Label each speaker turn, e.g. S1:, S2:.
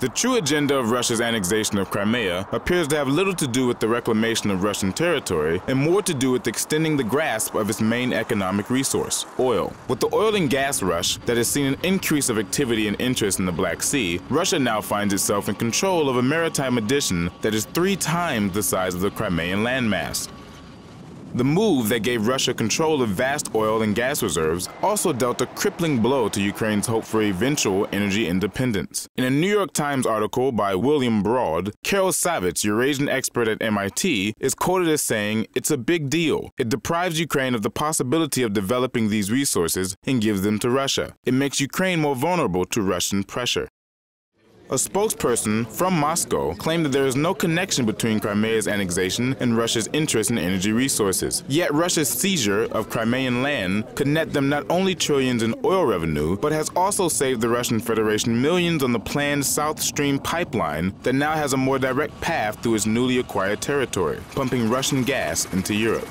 S1: The true agenda of Russia's annexation of Crimea appears to have little to do with the reclamation of Russian territory and more to do with extending the grasp of its main economic resource, oil. With the oil and gas rush that has seen an increase of activity and interest in the Black Sea, Russia now finds itself in control of a maritime addition that is three times the size of the Crimean landmass. The move that gave Russia control of vast oil and gas reserves also dealt a crippling blow to Ukraine's hope for eventual energy independence. In a New York Times article by William Broad, Carol Saivetz, Eurasian expert at MIT, is quoted as saying, It's a big deal. It deprives Ukraine of the possibility of developing these resources and gives them to Russia. It makes Ukraine more vulnerable to Russian pressure. A spokesperson from Moscow claimed that there is no connection between Crimea's annexation and Russia's interest in energy resources. Yet Russia's seizure of Crimean land could net them not only trillions in oil revenue, but has also saved the Russian Federation millions on the planned South Stream pipeline that now has a more direct path through its newly acquired territory, pumping Russian gas into Europe.